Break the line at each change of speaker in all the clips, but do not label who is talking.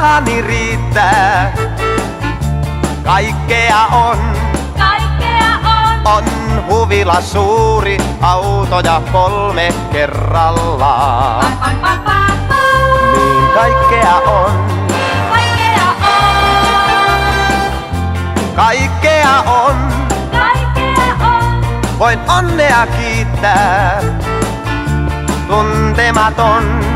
rahani riittää. Kaikkea on.
Kaikkea on.
On huvila suuri, autoja kolme kerrallaan. Niin kaikkea on.
Kaikkea on.
Kaikkea on.
Kaikkea on.
Voin onnea kiittää. Tuntematon.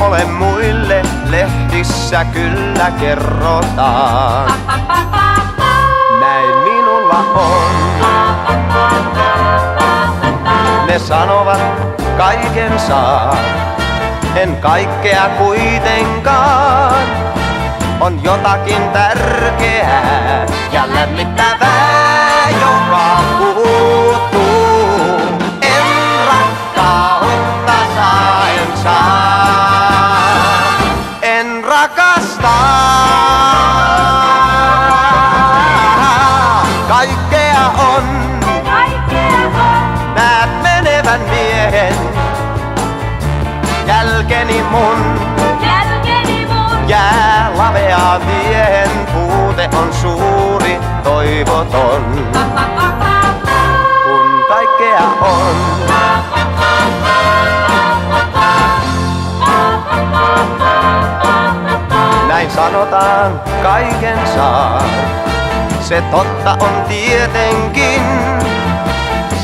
Ole muille, lehtissä kyllä kerrotaan. Näin minulla on. Ne sanovat kaiken saa. En kaikkea kuitenkaan. On jotakin tärkeää ja lämmittävää, rakasta. Kaikkea on.
Kaikea on,
Näet menevän miehen, jälkeni mun
jälkeni mun.
jää lavea miehen, puute on suuri, toivoton,
Pa,
sanotaan, kaiken saa. Se totta on tietenkin.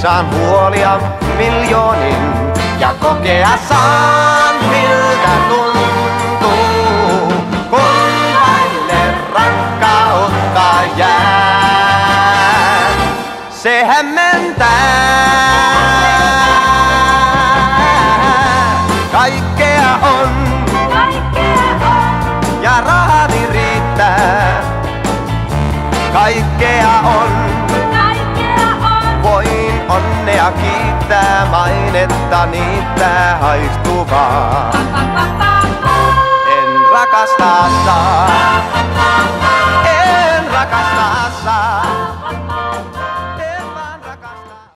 Saan huolia miljoonin ja kokea saan miltä tuntuu, kun vaille rakkautta jää. Se hämmentää. Kaikkea on,
kaikea on.
voin onnea kiittää, mainetta niittää haistuvaa. En rakastaa saa,